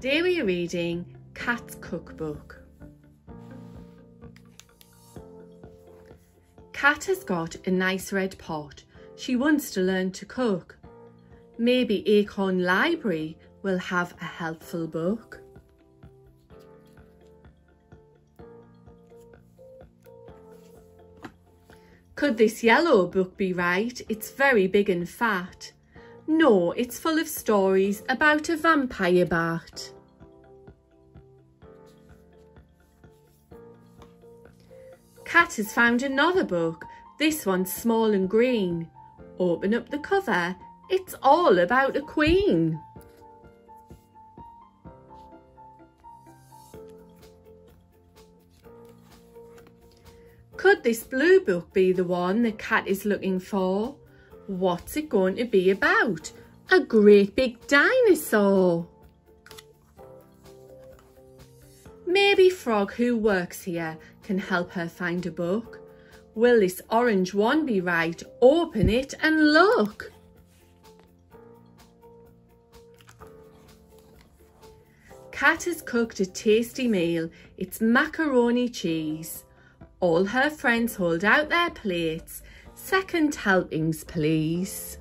Today we are reading Cat's Cookbook. Cat has got a nice red pot. She wants to learn to cook. Maybe Acorn Library will have a helpful book. Could this yellow book be right? It's very big and fat. No, it's full of stories about a vampire bat. Cat has found another book. This one's small and green. Open up the cover. It's all about a queen. Could this blue book be the one the cat is looking for? What's it going to be about? A great big dinosaur. Maybe Frog who works here can help her find a book. Will this orange one be right? Open it and look. Cat has cooked a tasty meal. It's macaroni cheese. All her friends hold out their plates. Second helpings, please.